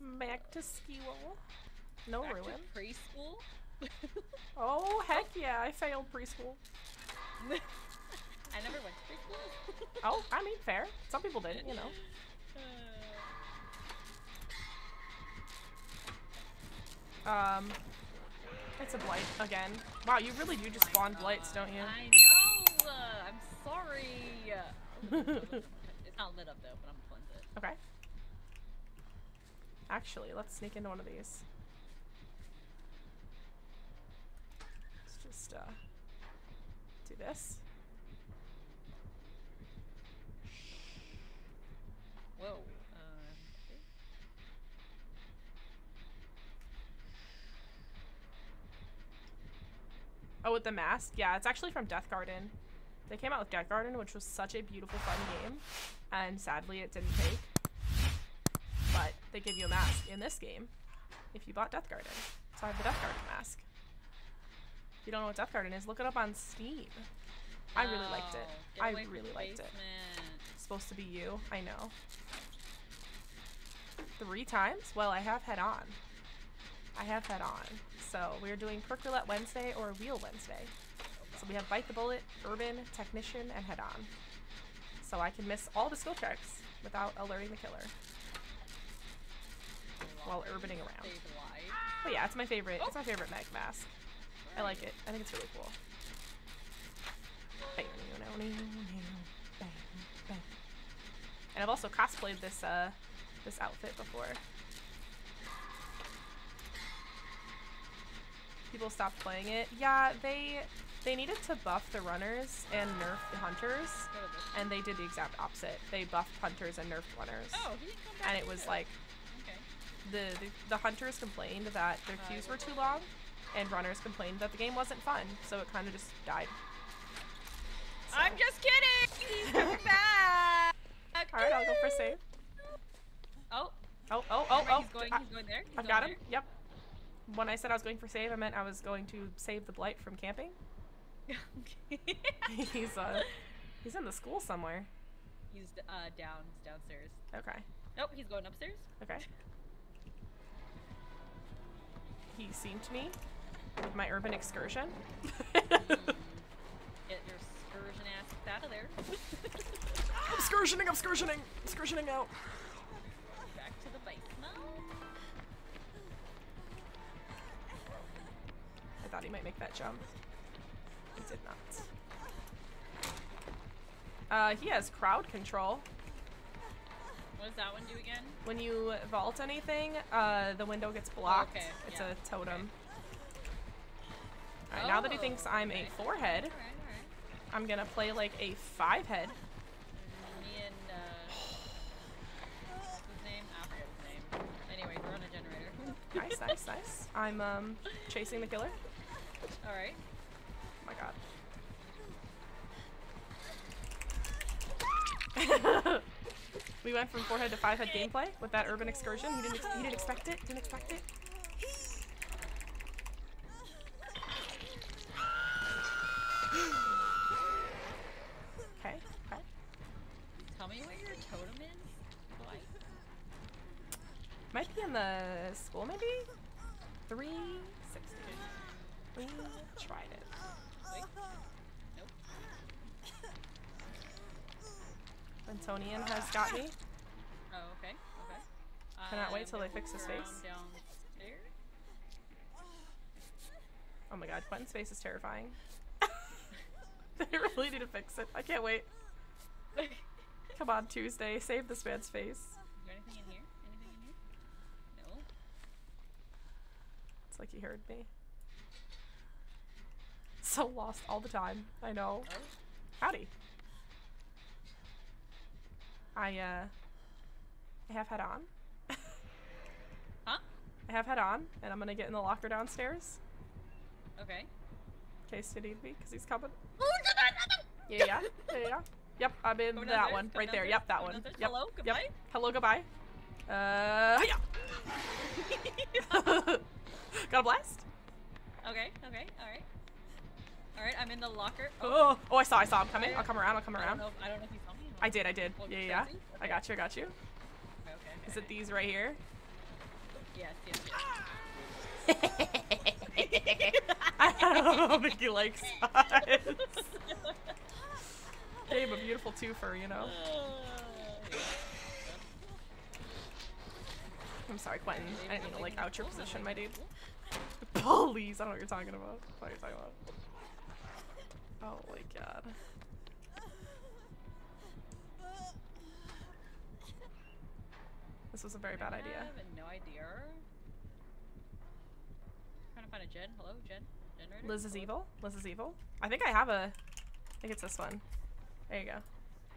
Back to school. No Back ruin. preschool. Oh heck yeah! I failed preschool. I never went to preschool. Oh, I mean fair. Some people did, you know. Um, it's a blight again. Wow, you really do just spawn blights, don't you? I know. Uh, I'm sorry. it's not lit up though, but I'm gonna cleanse it. Okay. Actually, let's sneak into one of these. Let's just uh, do this. Whoa. Uh. Oh, with the mask? Yeah, it's actually from Deathgarden. They came out with Deathgarden, which was such a beautiful, fun game, and sadly it didn't take. They give you a mask in this game if you bought Deathgarden. So I have the Deathgarden mask. If you don't know what Deathgarden is, look it up on Steam. I really liked it. I really liked it. It's supposed to be you. I know. Three times? Well, I have head on. I have head on. So we're doing Perk Roulette Wednesday or Wheel Wednesday. So we have Bite the Bullet, Urban, Technician, and Head On. So I can miss all the skill checks without alerting the killer. While urbaning around. But yeah, it's my favorite. It's my favorite Meg mask. I like it. I think it's really cool. And I've also cosplayed this uh this outfit before. People stopped playing it. Yeah, they they needed to buff the runners and nerf the hunters, Go to this. and they did the exact opposite. They buffed hunters and nerfed runners. Oh, he didn't come back. And it was like. The, the the hunters complained that their queues were too long, and runners complained that the game wasn't fun, so it kind of just died. So- I'm just kidding. He's coming back. All right, I'll go for save. Oh, Oh, oh, oh, oh, he's going. He's going there. He's I've got him. Yep. When I said I was going for save, I meant I was going to save the blight from camping. there. Okay. he's uh, he's in the school somewhere. he's uh down downstairs. Okay. Nope, he's going upstairs. Okay. He seemed to me with my urban excursion. Get your excursion ass out of there. excursioning, I'm excursioning, excursioning out. Back to the basement. I thought he might make that jump. He did not. Uh, he has crowd control. What does that one do again? When you vault anything, uh, the window gets blocked. okay, It's yeah, a totem. Alright, now that he thinks Oh, I'm okay. a four head, Alright, alright. I'm gonna play like a five head. Me and uh, his name? I forget his name. Anyway, we're on a generator. Nice, nice, nice. I'm um chasing the killer. All right. Oh my god. we went from four head to five head gameplay with that urban excursion. He didn't he didn't expect it. Didn't expect it. Okay. Okay. Tell me what your totem is. Like, Might be in the school maybe. Three sixty. We tried it. wait. Nope. Antonian has got me. Oh, okay. Okay. Cannot wait uh, till they fix his face. Oh my god, Quentin's face is terrifying. they really need to fix it. I can't wait. Come on, Tuesday, save this man's face. Is there anything in here? Anything in here? No. It's like he heard me. So lost all the time. I know. Oh. Howdy. I uh I have head on. Huh? I have head on, and I'm gonna get in the locker downstairs Okay. in case you need me, because he's coming. Oh, Yeah, yeah, yeah, yeah. Yep, I'm in that one, right there. Yep, that one. downstairs. Yep. Hello, yep. goodbye. Hello, goodbye. Uh, hiya. Got a blast? Okay, okay, alright. Alright, I'm in the locker. Oh, Oh, oh, I saw, I saw him coming. I'll come around. I'll come I don't around. know, I don't know if me. I did, I did. Yeah, yeah. me? I got you, I got you. Okay, okay, okay, Is it these right here? Yes, yes, yes. I don't think he likes us. Babe, a beautiful twofer, you know? I'm sorry, Quentin. I didn't mean to, like, out your position, my dude. Please, I don't know what you're talking about. What are you talking about? Oh my god. Was a very bad idea. I have no idea. I'm Trying to find a gen. Hello, gen. Generator. Liz is Hello? evil. Liz is evil. I think I have a. I think it's this one. There you go.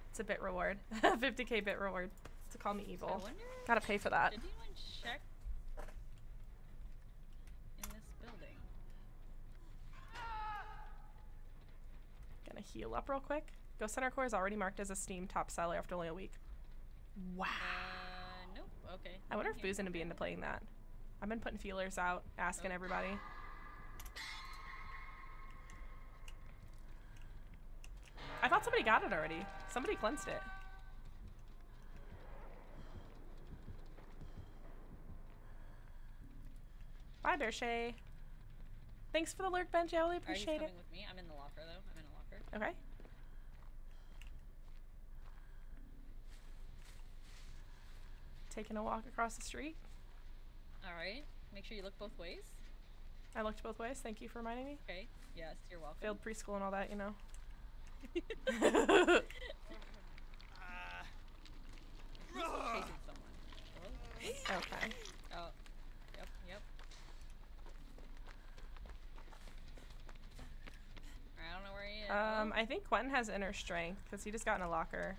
It's a bit reward. 50k bit reward to call me evil. wonder. Gotta pay for that. Did anyone check in this building? Gonna heal up real quick. Ghost Hunters Corp is already marked as a Steam top seller after only a week. Wow. Okay. I wonder if Boo's gonna be into playing that. I've been putting feelers out, asking Oh. everybody. I thought somebody got it already. Somebody cleansed it. Bye, Bear Shay. Thanks for the lurk, Ben Jolly. Are you Appreciate coming it. with me? I'm in the locker though. I'm in a locker. Okay. Taking a walk across the street. All right. Make sure you look both ways. I looked both ways. Thank you for reminding me. Okay. Yes, you're welcome. Failed preschool and all that, you know. He's chasing someone. Okay. Oh. Yep. Yep. I don't know where he is. Um, I think Quentin has inner strength because he just got in a locker.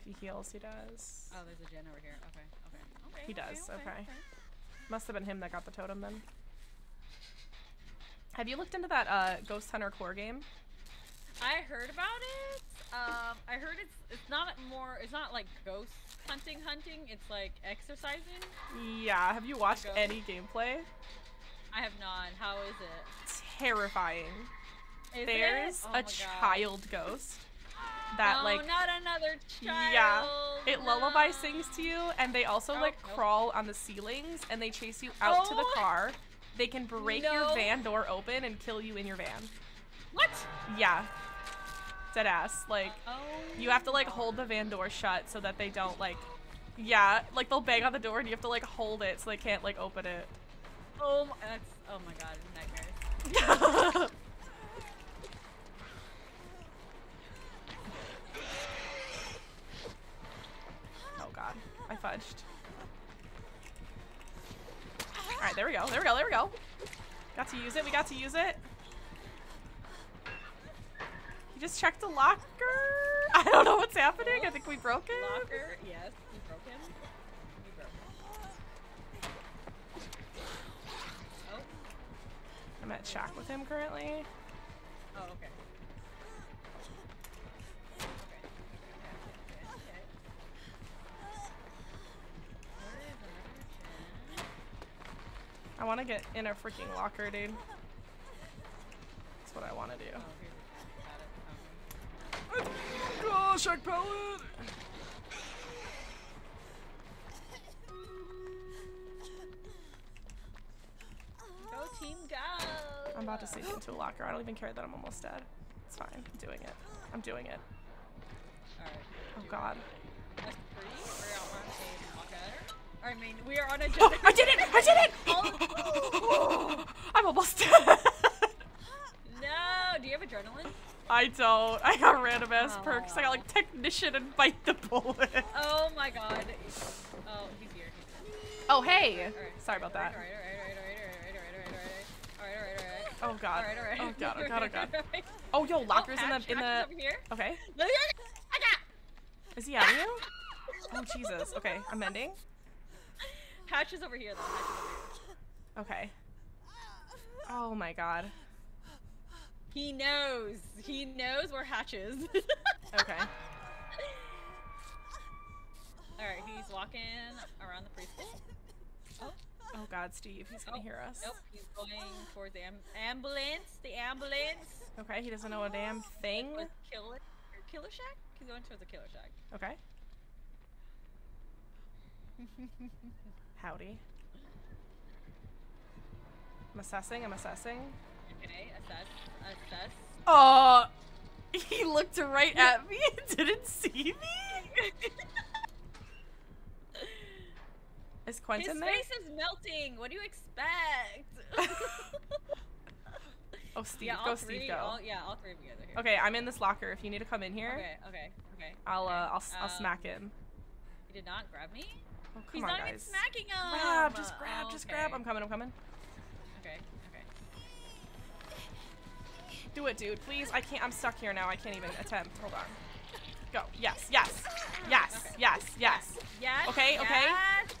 Okay. If he heals, he does. Oh, there's a gen over here. Okay. Okay. Okay. He does, Okay. okay. okay. Must have been him that got the totem then. Have you looked into that uh, Ghost Hunters Corp game? I heard about it. Um, I heard it's it's not more. It's not like ghost hunting hunting. It's like exercising. Yeah. Have you watched any gameplay? I have not. How is it? Terrifying. Is There's it? Oh a child ghost that no, like not another child. Yeah, it lullaby sings to you, and they also Oh, like nope. crawl on the ceilings, and they chase you out to the Oh. car. They can break your van door open and kill you in your van. What? Yeah, dead ass. Like Oh. you have to like oh. hold the van door shut so that they don't like. Yeah, like they'll bang on the door and you have to like hold it so they can't like open it. Oh my, that's oh my god, nightmares. oh god, Alright, there we go, there we go, there we go. Got to use it, we got to use it. You just checked the locker? I don't know what's happening, I think we broke it. Locker, yes, we broke him. We broke him. Oh, I'm at shock with him currently. oh. Okay, I want to get in a freaking locker, dude. That's what I want to do. Oh, here's a gen. Got it. Okay. Shark pellet! Go team, go! I'm about to sneak into a locker. I don't even care that I'm almost dead. It's fine. I'm doing it. I'm doing it. Alright. Oh god. That's I mean, we are on a. Oh, I did it! I did it! I'm almost dead. no, do you have adrenaline? I don't. I got random ass oh. perks. I got like technician and bite the bullet. Oh my god. Oh, he's here. Oh hey. Sorry about that. Oh god. All right, all right. Oh god. Oh god. Oh god. Oh yo, lockers in the in the. Okay. Is he out of you? Oh Jesus. Okay, I'm ending. Hatch is over here though. Hatch is over here. Okay. Oh my god. He knows. He knows where Hatch is. Okay. Alright, he's walking around the preschool. Oh, Oh god, Steve, he's gonna oh, hear us. Nope, he's going towards the am ambulance. The ambulance. Okay, he doesn't know a damn thing. Killer, killer shack? He's going towards the killer shack. Okay. Howdy. I'm assessing, I'm assessing. okay, assess, assess. Oh, he looked right at me and didn't see me. Is His Quentin there? face is melting. What do you expect? Oh, Steve, yeah, go three, Steve, go. All, yeah, all three of you guys are here. Okay, I'm in this locker. If you need to come in here, Okay, okay, okay. I'll okay. uh, I'll, s- I'll Um, smack him. He did not grab me. Oh, He's on, not even smacking him. Grab, just grab, just grab. I'm coming, I'm coming. Okay, okay. Do it, dude, please. I can't. I'm stuck here now. I can't even attempt. Hold on. Go. Yes, yes, yes, Okay. yes, yes. Yes. Okay, okay. yes.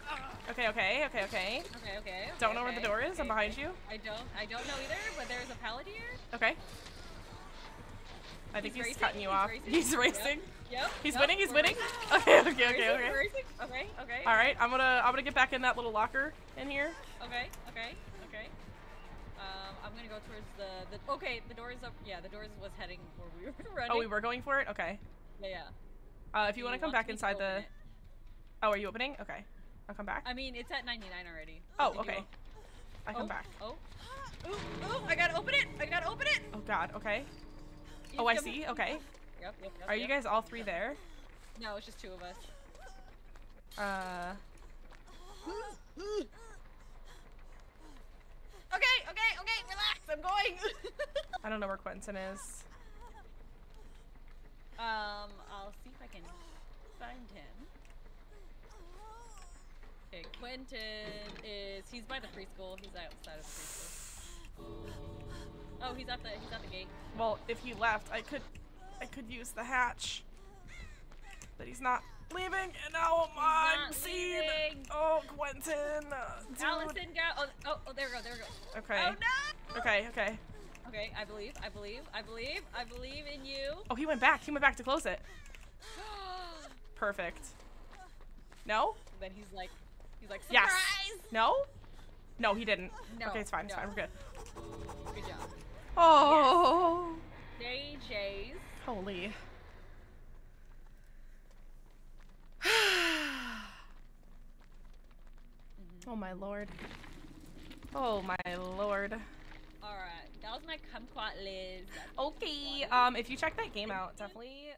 Okay, okay, okay, okay. Okay, okay. Don't okay, know where the door is. I'm behind you. I don't. I don't know either. But there's a pallet here. Okay. I think he's, racing, cutting you he's off. racing, He's racing. Yep. He's yep, winning. He's winning. racing. Okay, okay, okay, okay. Okay, okay. All right, I'm gonna I'm gonna get back in that little locker in here. Okay, okay, okay. Um, I'm gonna go towards the, the. Okay, the doors up. Yeah, the doors was heading where we were running. Oh, we were going for it. Okay. Yeah, yeah. Uh, if you He want to come back inside the. it. Oh, are you opening? Okay. I'll come back. I mean, it's at 99 already. Oh, Did okay. I come oh, back. Oh. Ooh, ooh, I gotta open it! I gotta open it! Oh God. Okay. You Oh, I see. Okay. Yep, yep, yep. Are you guys all three there? No, it's just two of us. Uh. Okay, okay, okay, relax, I'm going! I don't know where Quentin is. um, I'll see if I can find him. Okay, Quentin is, he's by the preschool, he's outside of the preschool. Oh, he's at the, he's at the gate. Well, if he left, I could, I could use the hatch. But he's not leaving, and now I'm seen. leaving. Oh, Quentin. uh. Allison, go! Oh, oh, oh, there we go, there we go. Okay. Oh no! Okay. Okay. Okay, I believe, I believe, I believe, I believe in you. Oh, he went back. He went back to close it. Perfect. No? then he's like, he's like, Yes. surprise! No? No, he didn't. No, okay, it's fine. It's no. fine. We're good. Good job. Oh. JJ's. Holy. oh my lord. Oh my lord. Alright, that was my kumquat Liz. Okay, um, if you check that game out, definitely